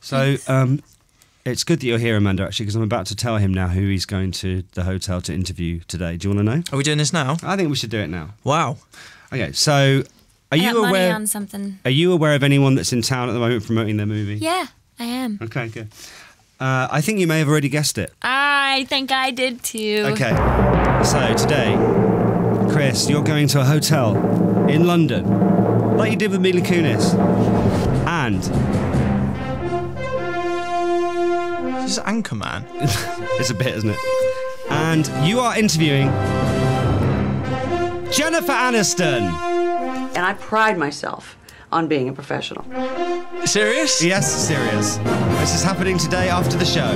So um, it's good that you're here, Amanda, actually, because I'm about to tell him now who he's going to the hotel to interview today. Do you want to know? Are we doing this now? I think we should do it now. Wow. Okay, so are I got you money aware? on something. Are you aware of anyone that's in town at the moment promoting their movie? Yeah, I am. Okay, good. Uh, I think you may have already guessed it. I think I did too. Okay, so today, Chris, you're going to a hotel in London, like you did with Mila Kunis, and This is Anchorman. it's a bit, isn't it? And you are interviewing Jennifer Aniston. And I pride myself on being a professional. Serious? Yes, serious. This is happening today after the show.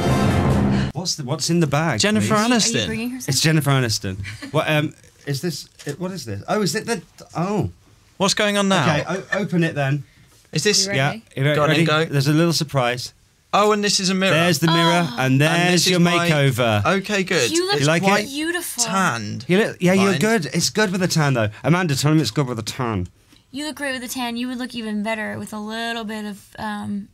What's the, what's in the bag? Jennifer please? Are you Aniston. It's something? Jennifer Aniston. What um is this? What is this? Oh, is it the? Oh, What's going on now? okay. O- open it then. Is this? You ready? Yeah. You re- Go on ready? go. There's a little surprise. Oh, and this is a mirror. There's the mirror, and And there's this is your my- makeover. Okay, good. You look it's like it? quite beautiful. tanned. You look, yeah, you're good. It's good with a tan though. Amanda, tell him it's good with a tan. You look great with a tan. You would look even better with a little bit of um,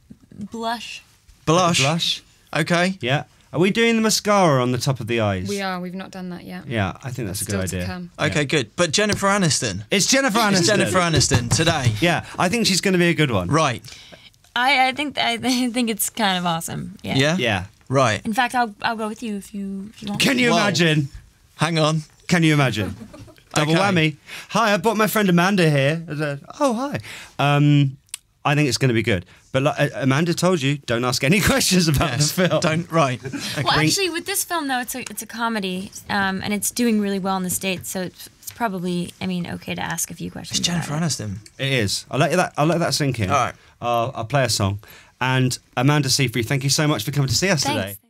blush. Blush. Blush. Okay. Yeah. Are we doing the mascara on the top of the eyes? We are. We've not done that yet. Yeah, I think that's a Still good to idea. come. Okay, good. But Jennifer Aniston. It's Jennifer Aniston. It's Jennifer Aniston today. Yeah, I think she's going to be a good one. Right. I, I think I think it's kind of awesome. Yeah. Yeah. Yeah. Right. In fact, I'll I'll go with you if you if you want. Can you Whoa. imagine? Hang on. Can you imagine? Double Okay. whammy. Hi, I brought my friend Amanda here. I said, oh, hi. Um, I think it's going to be good. But like, uh, Amanda told you, don't ask any questions about Yes. the film. Don't. Right. Well, actually, with this film though, it's a it's a comedy, um, and it's doing really well in the states. So it's, it's probably, I mean, okay to ask a few questions. It's Jennifer about it. Aniston. It is. I'll let that. I'll let that sink in. All right. I'll, I'll play a song. And Amanda Seyfried, thank you so much for coming to see us today. Thanks.